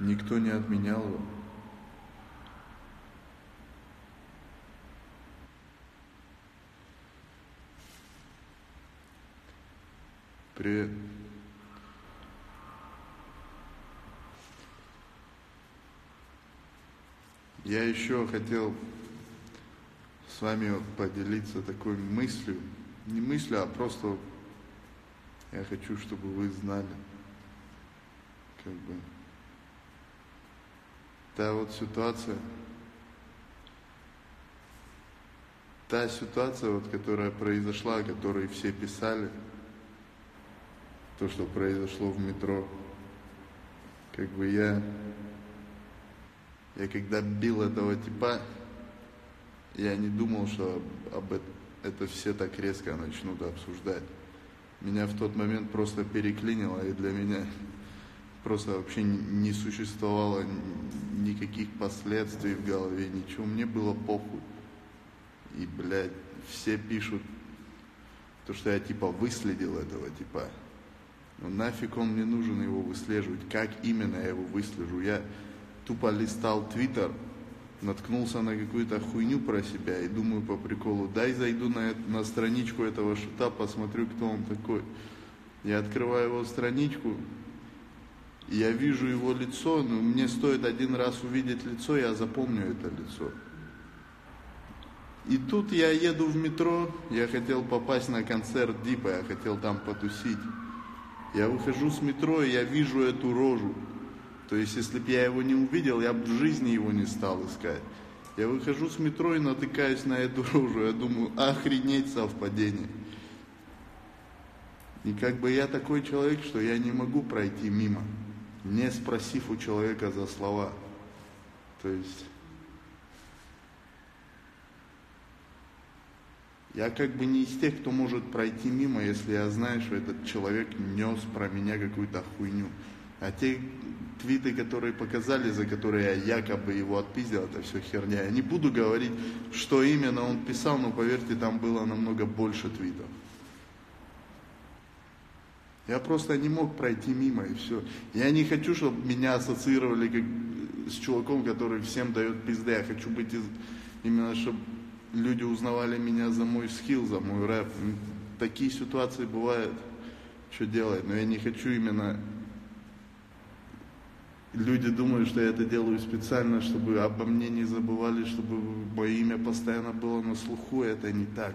Никто не отменял его. Привет. Я еще хотел с вами поделиться такой мыслью. Не мыслью, а просто я хочу, чтобы вы знали, как бы, та вот ситуация, та ситуация, вот, которая произошла, о которой все писали, то, что произошло в метро, как бы я, я когда бил этого типа, я не думал, что об это, это все так резко начнут обсуждать. Меня в тот момент просто переклинило, и для меня просто вообще не существовало никаких последствий в голове, ничего. Мне было похуй. И, блядь, все пишут, то, что я типа выследил этого типа. Ну нафиг он мне нужен его выслеживать? Как именно я его выслежу? Я тупо листал твиттер, наткнулся на какую-то хуйню про себя и думаю по приколу, дай зайду на, на страничку этого шута, посмотрю, кто он такой. Я открываю его страничку, я вижу его лицо, но мне стоит один раз увидеть лицо, я запомню это лицо. И тут я еду в метро, я хотел попасть на концерт Дипа, я хотел там потусить. Я выхожу с метро, и я вижу эту рожу. То есть, если бы я его не увидел, я бы в жизни его не стал искать. Я выхожу с метро и натыкаюсь на эту рожу. Я думаю, охренеть совпадение. И как бы я такой человек, что я не могу пройти мимо, не спросив у человека за слова. То есть я как бы не из тех, кто может пройти мимо, если я знаю, что этот человек нес про меня какую-то хуйню. А те твиты, которые показали, за которые я якобы его отпиздил, это все херня. Я не буду говорить, что именно он писал, но поверьте, там было намного больше твитов. Я просто не мог пройти мимо и все. Я не хочу, чтобы меня ассоциировали как с чуваком, который всем дает пизды. Я хочу быть из... именно, чтобы люди узнавали меня за мой скилл, за мой рэп. Такие ситуации бывают, что делать. Но я не хочу именно Люди думают, что я это делаю специально, чтобы обо мне не забывали, чтобы мое имя постоянно было на слуху. Это не так.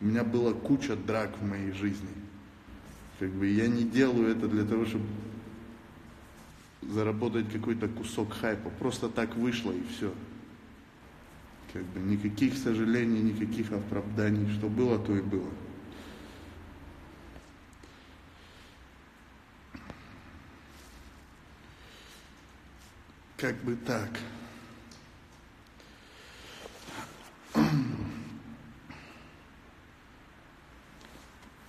У меня была куча драк в моей жизни. Как бы я не делаю это для того, чтобы заработать какой-то кусок хайпа. Просто так вышло и все. Как бы никаких сожалений, никаких оправданий. Что было, то и было. Как бы так.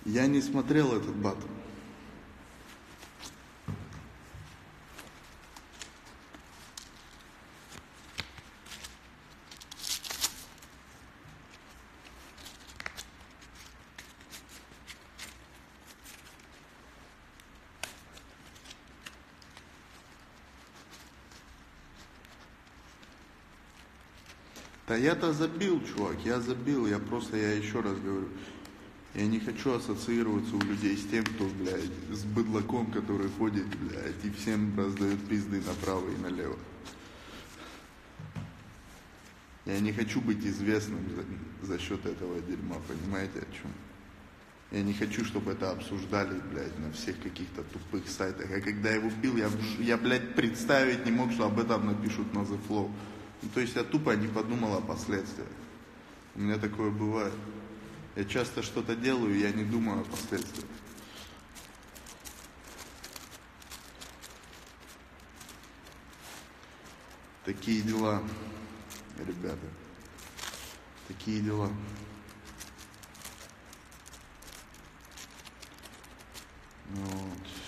Я не смотрел этот батл. Да я-то забил, чувак, я забил, я просто, я еще раз говорю, я не хочу ассоциироваться у людей с тем, кто, блядь, с быдлаком, который ходит, блядь, и всем раздает пизды направо и налево. Я не хочу быть известным за, за счет этого дерьма, понимаете о чем? Я не хочу, чтобы это обсуждали, блядь, на всех каких-то тупых сайтах. А когда я его бил, я, я блядь, представить не мог, что об этом напишут на The Flow. Ну, то есть я тупо не подумал о последствиях. У меня такое бывает. Я часто что-то делаю, я не думаю о последствиях. Такие дела, ребята. Такие дела. Вот.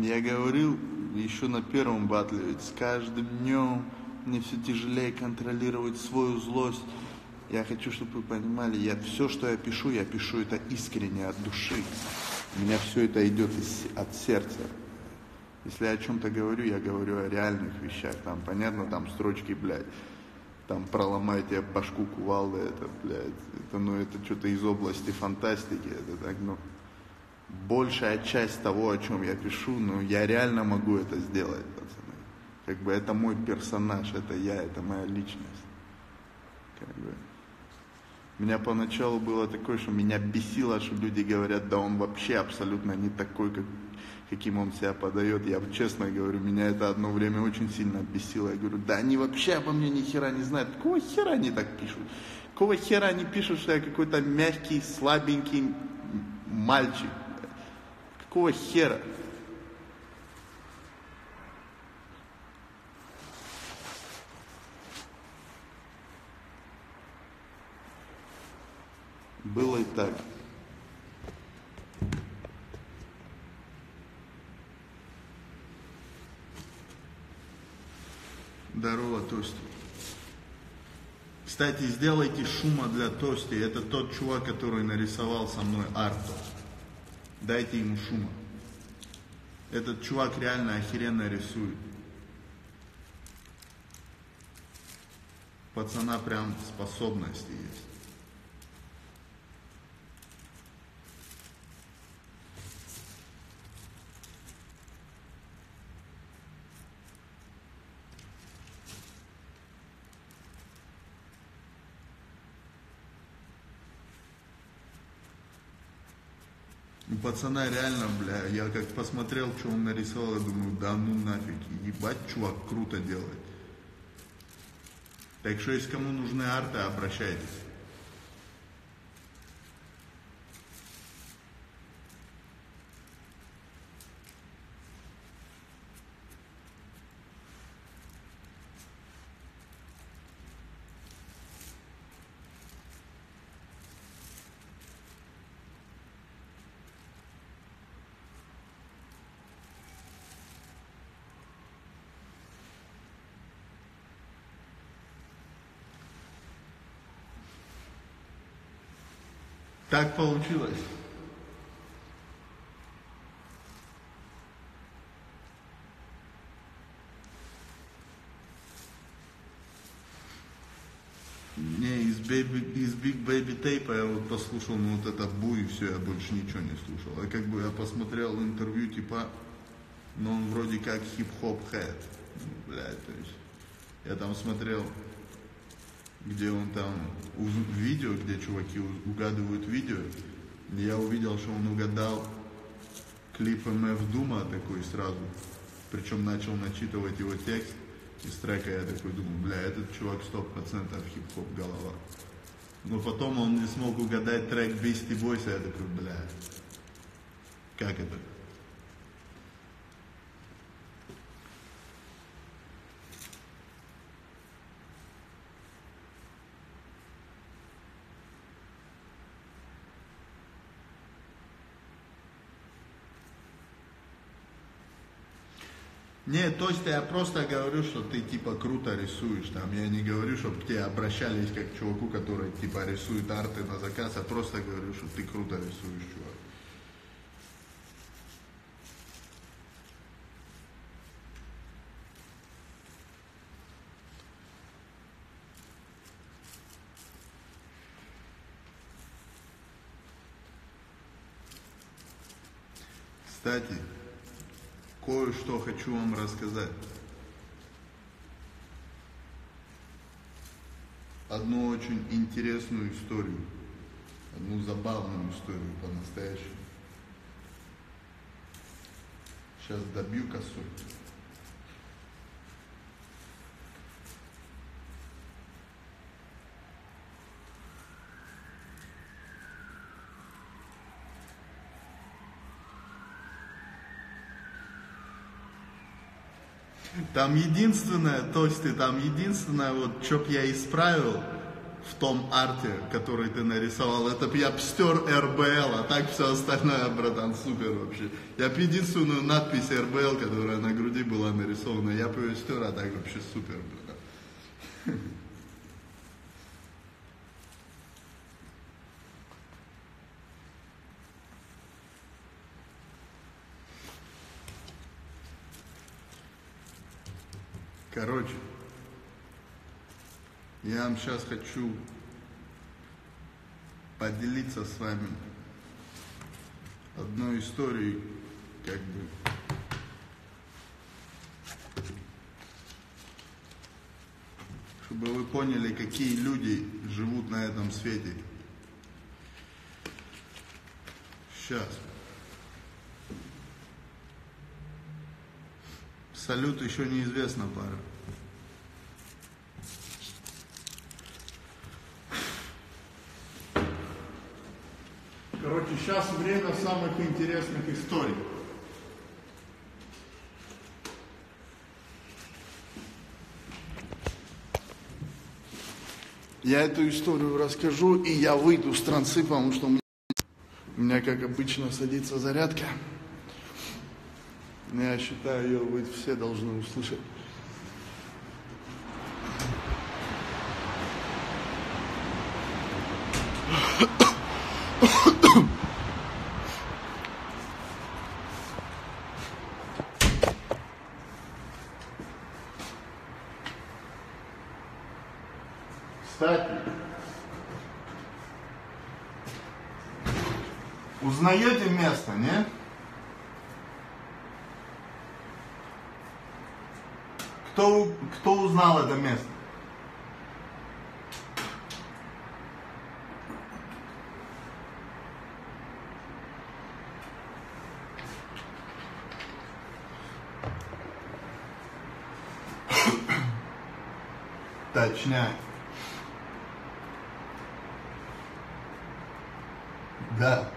Я говорил еще на первом батле, ведь с каждым днем мне все тяжелее контролировать свою злость. Я хочу, чтобы вы понимали, я все, что я пишу, я пишу это искренне, от души. У меня все это идет из, от сердца. Если я о чем-то говорю, я говорю о реальных вещах. Там, понятно, там строчки, блядь, там проломайте башку кувалды, это, блядь, это, ну, это что-то из области фантастики, это так, ну, большая часть того, о чем я пишу, ну, я реально могу это сделать, пацаны. Как бы это мой персонаж, это я, это моя личность. Как бы. У меня поначалу было такое, что меня бесило, что люди говорят, да он вообще абсолютно не такой, как, каким он себя подает. Я честно говорю, меня это одно время очень сильно бесило. Я говорю, да они вообще обо мне ни хера не знают. Какого хера они так пишут? Какого хера они пишут, что я какой-то мягкий, слабенький мальчик? Какого хера? Было и так. Здорово, Тости. Кстати, сделайте шума для Тости. Это тот чувак, который нарисовал со мной арту. Дайте ему шума. Этот чувак реально охеренно рисует. Пацана прям способности есть. Пацана реально, бля, я как посмотрел, что он нарисовал, я думаю, да ну нафиг, ебать, чувак, круто делает. Так что, если кому нужны арты, обращайтесь. Так получилось. Не, из, baby, из Big Baby Tape я вот послушал, ну вот это Бу и все, я больше ничего не слушал. А как бы я посмотрел интервью, типа, ну он вроде как хип-хоп хэт. Блядь, то есть, я там смотрел где он там, в видео, где чуваки угадывают видео, я увидел, что он угадал клип МФ Дума такой сразу, причем начал начитывать его текст из трека, я такой думаю, бля, этот чувак 100% хип-хоп голова. Но потом он не смог угадать трек Beastie Boys, я такой, бля, как это? Нет, то есть я просто говорю, что ты типа круто рисуешь. Там я не говорю, чтобы к тебе обращались как к чуваку, который типа рисует арты на заказ, а просто говорю, что ты круто рисуешь, чувак. Кстати, кое-что хочу вам рассказать. Одну очень интересную историю, одну забавную историю по-настоящему. Сейчас добью косой. Там единственное, то есть ты там единственное, вот, что б я исправил в том арте, который ты нарисовал, это б я б стер РБЛ, а так все остальное, братан, супер вообще. Я б единственную надпись РБЛ, которая на груди была нарисована, я бы ее стер, а так вообще супер, братан. Короче, я вам сейчас хочу поделиться с вами одной историей, как бы, чтобы вы поняли, какие люди живут на этом свете. Сейчас. Салют еще неизвестно пара. Короче, сейчас время самых интересных историй. Я эту историю расскажу, и я выйду с трансы, потому что у меня, у меня как обычно, садится зарядка. Я считаю, ее вы все должны услышать. Кстати, не? Кто, кто узнал это место? Точняк. Да.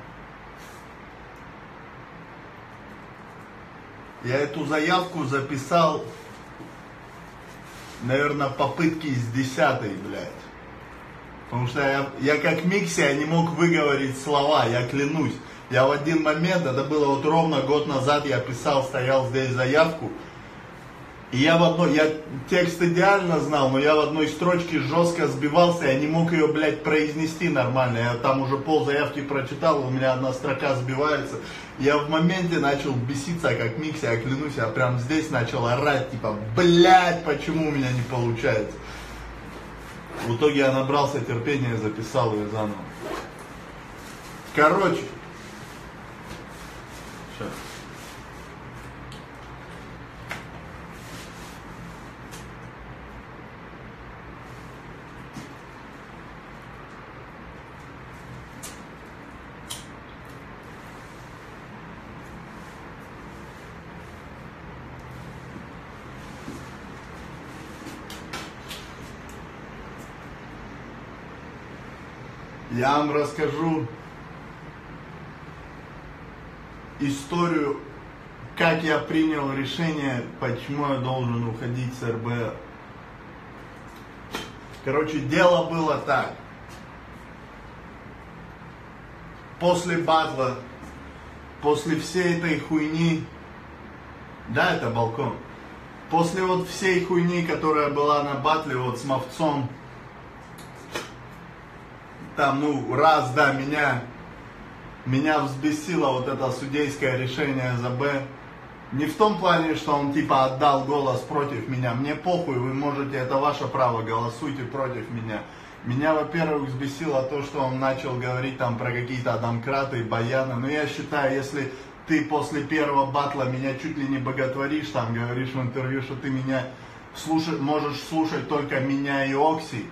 Я эту заявку записал, наверное, попытки из десятой, блядь. Потому что я, я как Микси, я не мог выговорить слова, я клянусь. Я в один момент, это было вот ровно год назад, я писал, стоял здесь заявку, и я в одной, я текст идеально знал, но я в одной строчке жестко сбивался, я не мог ее, блядь, произнести нормально. Я там уже пол заявки прочитал, у меня одна строка сбивается. Я в моменте начал беситься, как Микси, я клянусь, я прям здесь начал орать, типа, блядь, почему у меня не получается. В итоге я набрался терпения и записал ее заново. Короче. Я вам расскажу историю, как я принял решение, почему я должен уходить с РБ. Короче, дело было так. После батла, после всей этой хуйни, да, это балкон, после вот всей хуйни, которая была на батле вот с мовцом, там, ну, раз, да, меня, меня взбесило вот это судейское решение за Б. Не в том плане, что он типа отдал голос против меня. Мне похуй, вы можете, это ваше право, голосуйте против меня. Меня, во-первых, взбесило то, что он начал говорить там про какие-то домкраты, баяны. Но я считаю, если ты после первого батла меня чуть ли не боготворишь, там говоришь в интервью, что ты меня слушай, можешь слушать только меня и Окси,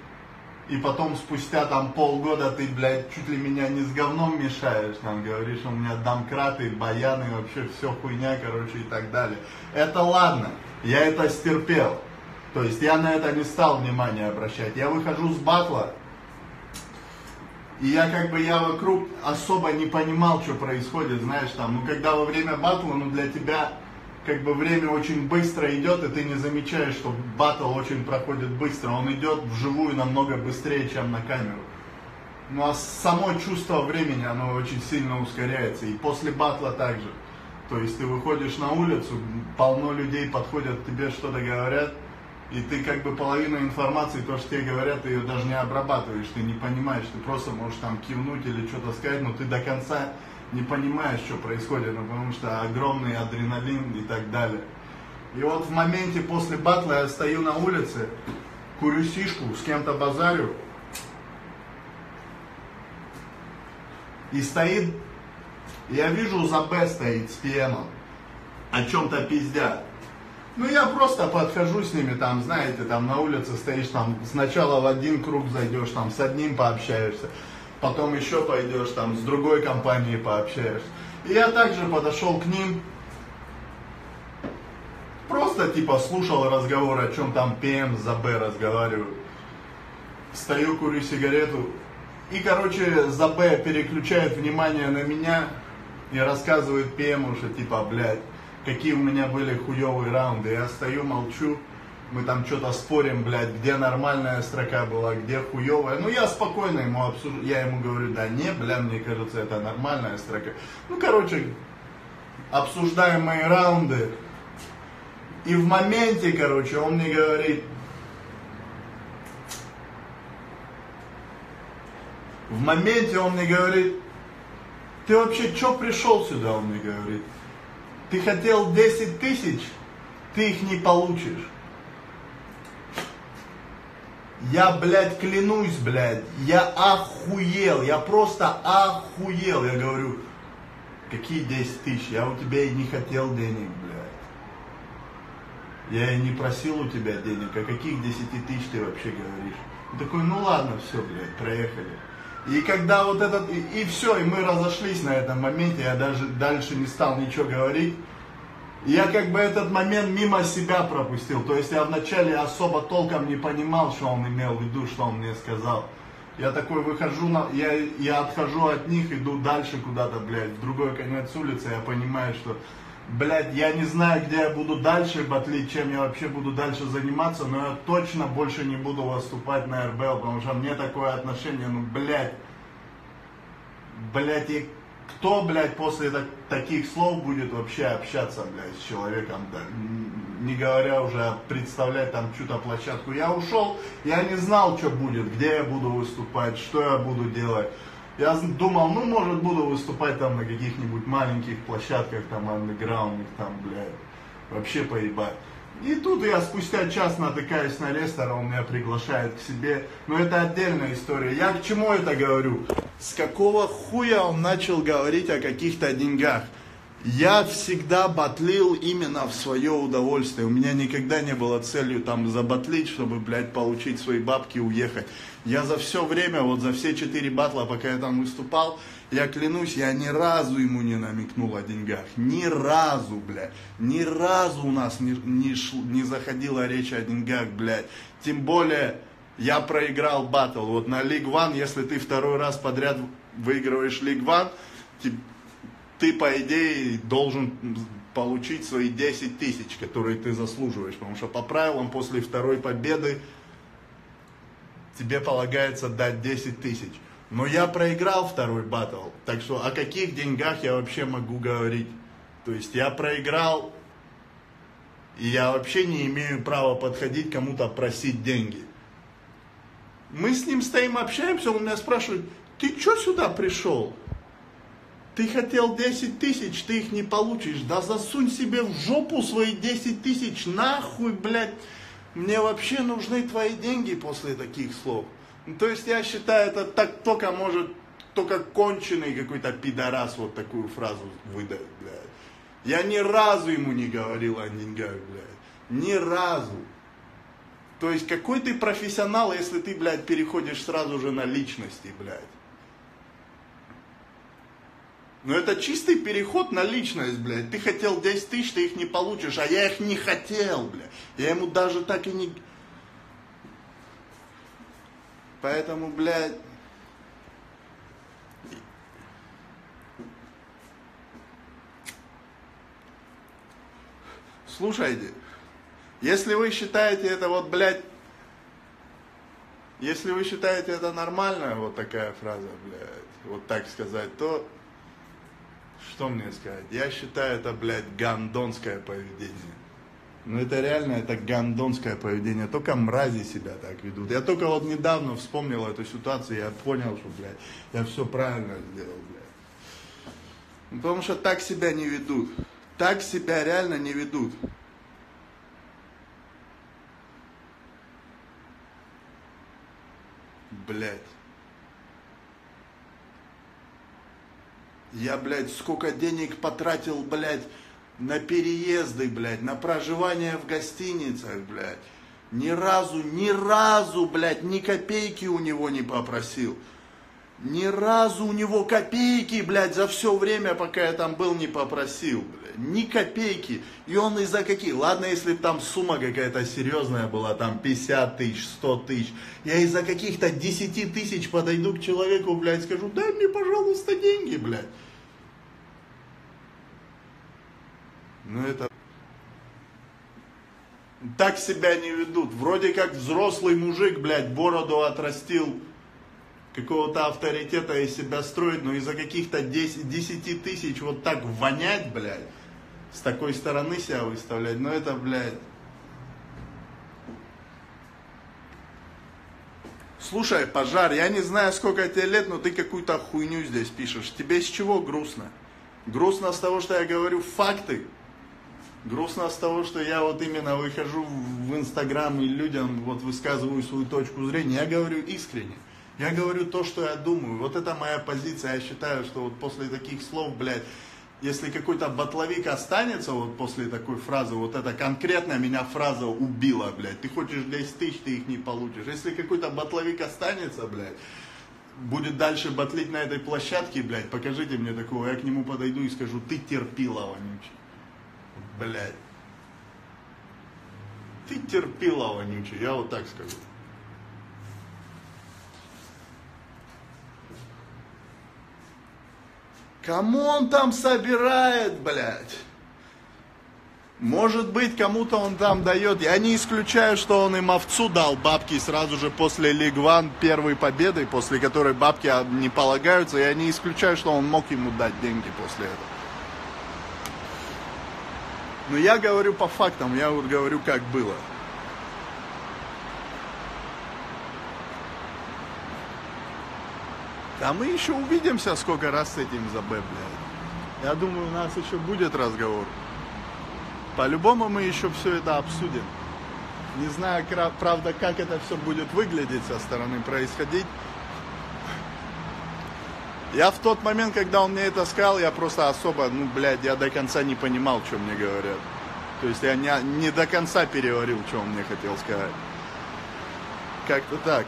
и потом спустя там полгода ты, блядь, чуть ли меня не с говном мешаешь, там говоришь, у меня домкраты, баяны, вообще все хуйня, короче, и так далее. Это ладно, я это стерпел. То есть я на это не стал внимания обращать. Я выхожу с батла, и я как бы, я вокруг особо не понимал, что происходит, знаешь, там, ну когда во время батла, ну для тебя как бы время очень быстро идет, и ты не замечаешь, что батл очень проходит быстро. Он идет вживую намного быстрее, чем на камеру. Ну а само чувство времени, оно очень сильно ускоряется. И после батла также. То есть ты выходишь на улицу, полно людей подходят тебе, что-то говорят, и ты как бы половину информации, то, что тебе говорят, ты ее даже не обрабатываешь, ты не понимаешь, ты просто можешь там кивнуть или что-то сказать, но ты до конца не понимаешь, что происходит, ну, потому что огромный адреналин и так далее. И вот в моменте после батла я стою на улице, курю сишку, с кем-то базарю, и стоит, я вижу Забе стоит с ПМом, о чем-то пиздят. Ну, я просто подхожу с ними, там, знаете, там на улице стоишь, там, сначала в один круг зайдешь, там, с одним пообщаешься, потом еще пойдешь, там, с другой компанией пообщаешься. И я также подошел к ним, просто, типа, слушал разговор, о чем там ПМ за Б разговаривают. Стою, курю сигарету, и, короче, за Б переключает внимание на меня и рассказывает ПМу, что, типа, блядь, какие у меня были хуевые раунды. Я стою, молчу, мы там что-то спорим, блядь, где нормальная строка была, где хуевая. Ну, я спокойно ему обсуждаю, я ему говорю, да не, бля, мне кажется, это нормальная строка. Ну, короче, обсуждаем мои раунды. И в моменте, короче, он мне говорит, в моменте он мне говорит, ты вообще что пришел сюда, он мне говорит. Ты хотел 10 тысяч, ты их не получишь. Я, блядь, клянусь, блядь, я охуел, я просто охуел. Я говорю, какие 10 тысяч? Я у тебя и не хотел денег, блядь. Я и не просил у тебя денег, о каких 10 тысяч ты вообще говоришь? Он такой, ну ладно, все, блядь, проехали. И когда вот этот, и, и все, и мы разошлись на этом моменте, я даже дальше не стал ничего говорить. Я как бы этот момент мимо себя пропустил. То есть я вначале особо толком не понимал, что он имел в виду, что он мне сказал. Я такой выхожу, на, я, я отхожу от них, иду дальше куда-то, блядь, в другой конец улицы, я понимаю, что блядь, я не знаю, где я буду дальше батлить, чем я вообще буду дальше заниматься, но я точно больше не буду выступать на РБЛ, потому что мне такое отношение, ну, блядь, блядь, и кто, блядь, после так, таких слов будет вообще общаться, блядь, с человеком, да, не говоря уже представлять там чью-то площадку. Я ушел, я не знал, что будет, где я буду выступать, что я буду делать. Я думал, ну, может, буду выступать там на каких-нибудь маленьких площадках, там, андеграундных, там, блядь, вообще поебать. И тут я спустя час натыкаюсь на Лестера, он меня приглашает к себе. Но это отдельная история. Я к чему это говорю? С какого хуя он начал говорить о каких-то деньгах? Я всегда батлил именно в свое удовольствие. У меня никогда не было целью там забатлить, чтобы, блядь, получить свои бабки и уехать. Я за все время, вот за все четыре батла, пока я там выступал, я клянусь, я ни разу ему не намекнул о деньгах. Ни разу, блядь. Ни разу у нас не, не, ш, не заходила речь о деньгах, блядь. Тем более, я проиграл батл. Вот на Лиг Ван, если ты второй раз подряд выигрываешь Лиг Ван, ты, по идее, должен получить свои 10 тысяч, которые ты заслуживаешь. Потому что по правилам после второй победы тебе полагается дать 10 тысяч. Но я проиграл второй батл, так что о каких деньгах я вообще могу говорить? То есть я проиграл, и я вообще не имею права подходить кому-то просить деньги. Мы с ним стоим, общаемся, он меня спрашивает, ты что сюда пришел? Ты хотел 10 тысяч, ты их не получишь. Да засунь себе в жопу свои 10 тысяч, нахуй, блядь. Мне вообще нужны твои деньги после таких слов. Ну, то есть я считаю, это так только может, только конченый какой-то пидорас вот такую фразу выдает, блядь. Я ни разу ему не говорил о деньгах, блядь. Ни разу. То есть какой ты профессионал, если ты, блядь, переходишь сразу же на личности, блядь. Но это чистый переход на личность, блядь. Ты хотел 10 тысяч, ты их не получишь, а я их не хотел, блядь. Я ему даже так и не... Поэтому, блядь... Слушайте, если вы считаете это вот, блядь, если вы считаете это нормально, вот такая фраза, блядь, вот так сказать, то что мне сказать? Я считаю это, блядь, гандонское поведение. Ну это реально, это гандонское поведение. Только мрази себя так ведут. Я только вот недавно вспомнил эту ситуацию, я понял, что, блядь, я все правильно сделал, блядь. Ну, потому что так себя не ведут. Так себя реально не ведут. Блядь. Я, блядь, сколько денег потратил, блядь, на переезды, блядь, на проживание в гостиницах, блядь. Ни разу, ни разу, блядь, ни копейки у него не попросил. Ни разу у него копейки, блядь, за все время, пока я там был, не попросил, блядь. Ни копейки. И он из-за каких? Ладно, если там сумма какая-то серьезная была, там 50 тысяч, 100 тысяч. Я из-за каких-то 10 тысяч подойду к человеку, блядь, скажу, дай мне, пожалуйста, деньги, блядь. Ну это... Так себя не ведут. Вроде как взрослый мужик, блядь, бороду отрастил, какого-то авторитета из себя строит, но из-за каких-то 10, 10 тысяч вот так вонять, блядь, с такой стороны себя выставлять, ну это, блядь... Слушай, пожар, я не знаю, сколько тебе лет, но ты какую-то хуйню здесь пишешь. Тебе с чего грустно? Грустно с того, что я говорю факты. Грустно с того, что я вот именно выхожу в Инстаграм и людям вот высказываю свою точку зрения. Я говорю искренне. Я говорю то, что я думаю. Вот это моя позиция. Я считаю, что вот после таких слов, блядь, если какой-то батловик останется вот после такой фразы, вот эта конкретная меня фраза убила, блядь, ты хочешь 10 тысяч, ты их не получишь. Если какой-то батловик останется, блядь, будет дальше батлить на этой площадке, блядь, покажите мне такого, я к нему подойду и скажу, ты терпила, вонючий. Блядь. Ты терпила, вонючий, я вот так скажу. Кому он там собирает, блядь? Может быть, кому-то он там дает. Я не исключаю, что он им овцу дал бабки сразу же после Лиг Ван первой победы, после которой бабки не полагаются. Я не исключаю, что он мог ему дать деньги после этого. Но я говорю по фактам, я вот говорю, как было. А мы еще увидимся сколько раз с этим за Б, блядь. Я думаю, у нас еще будет разговор. По-любому мы еще все это обсудим. Не знаю, правда, как это все будет выглядеть со стороны происходить. Я в тот момент, когда он мне это сказал, я просто особо, ну, блядь, я до конца не понимал, что мне говорят. То есть я не, не до конца переварил, что он мне хотел сказать. Как-то так.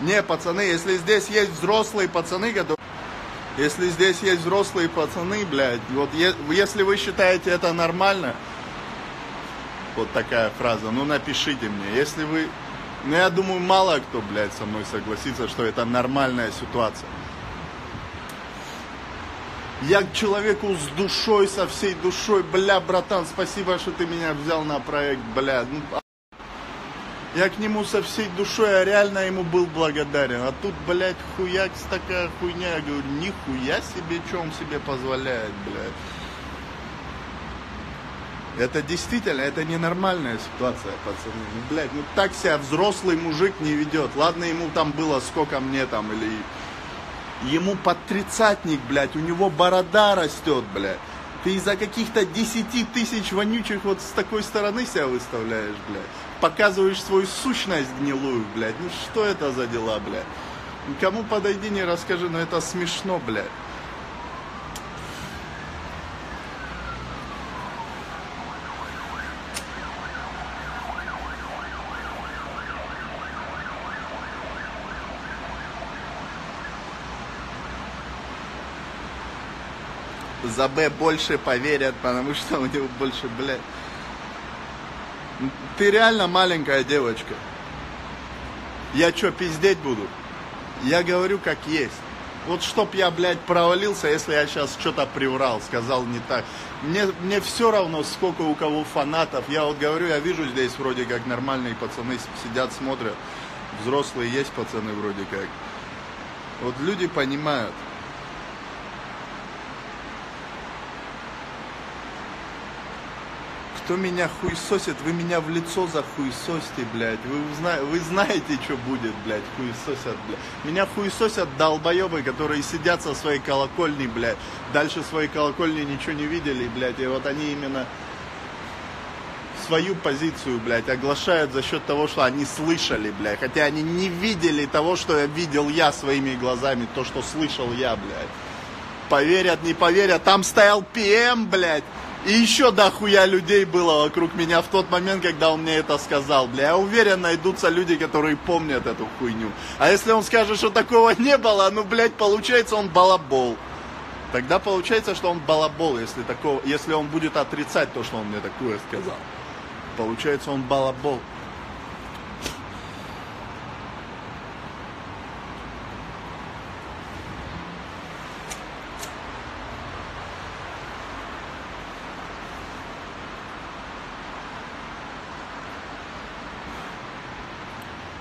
Не, пацаны, если здесь есть взрослые пацаны. Если здесь есть взрослые пацаны, блядь, вот е... если вы считаете это нормально, вот такая фраза, ну напишите мне. Если вы... Ну я думаю, мало кто, блядь, со мной согласится, что это нормальная ситуация. Я к человеку с душой, со всей душой, бля, братан, спасибо, что ты меня взял на проект, бля. Ну, я к нему со всей душой, я реально ему был благодарен. А тут, блядь, хуяк такая хуйня. Я говорю, нихуя себе, что он себе позволяет, блядь. Это действительно, это ненормальная ситуация, пацаны. Ну, блядь, ну так себя взрослый мужик не ведет. Ладно, ему там было сколько мне там, или... Ему под тридцатник, блядь, у него борода растет, блядь. Ты из-за каких-то десяти тысяч вонючих вот с такой стороны себя выставляешь, блядь показываешь свою сущность гнилую, блядь. Ну что это за дела, блядь? Ну, кому подойди, не расскажи, но это смешно, блядь. За Б больше поверят, потому что у него больше, блядь. Ты реально маленькая девочка. Я что, пиздеть буду? Я говорю, как есть. Вот чтоб я, блядь, провалился, если я сейчас что-то приврал, сказал не так. Мне, мне все равно, сколько у кого фанатов. Я вот говорю, я вижу здесь вроде как нормальные пацаны сидят, смотрят. Взрослые есть пацаны вроде как. Вот люди понимают. Кто меня хуесосит, вы меня в лицо за хуесосите, блядь. Вы, узна... вы знаете, что будет, блядь, хуесосят, блядь. Меня хуесосят долбоебы, которые сидят со своей колокольни, блядь. Дальше своей колокольни ничего не видели, блядь. И вот они именно свою позицию, блядь, оглашают за счет того, что они слышали, блядь. Хотя они не видели того, что я видел я своими глазами, то, что слышал я, блядь. Поверят, не поверят, там стоял ПМ, блядь. И еще дохуя людей было вокруг меня в тот момент, когда он мне это сказал. Бля, я уверен, найдутся люди, которые помнят эту хуйню. А если он скажет, что такого не было, ну, блядь, получается он балабол. Тогда получается, что он балабол, если, такого, если он будет отрицать то, что он мне такое сказал. Получается, он балабол.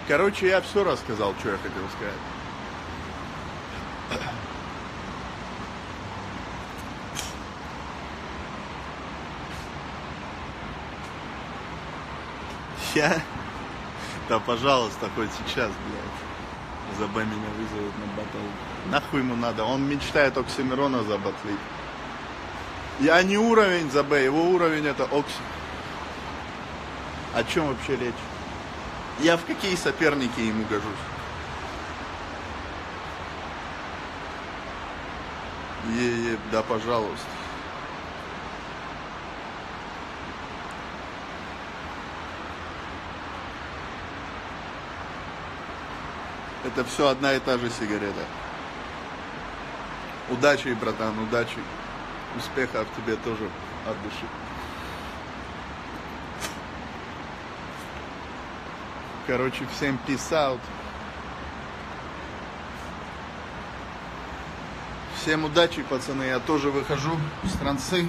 Короче, я все рассказал, что я хотел сказать. Я? Да, пожалуйста, хоть сейчас, блядь. За Б меня вызовут на батл. Нахуй ему надо? Он мечтает Оксимирона забатлить. Я не уровень за Б, его уровень это Окси. О чем вообще речь? Я в какие соперники ему гожусь? Е-е, да, пожалуйста. Это все одна и та же сигарета. Удачи, братан, удачи. Успехов тебе тоже от души. Короче, всем out. Всем удачи, пацаны. Я тоже выхожу с трансы.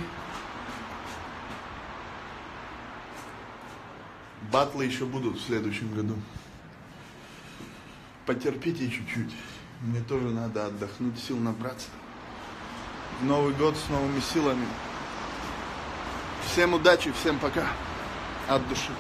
Батлы еще будут в следующем году. Потерпите чуть-чуть. Мне тоже надо отдохнуть, сил набраться. Новый год с новыми силами. Всем удачи, всем пока. От души.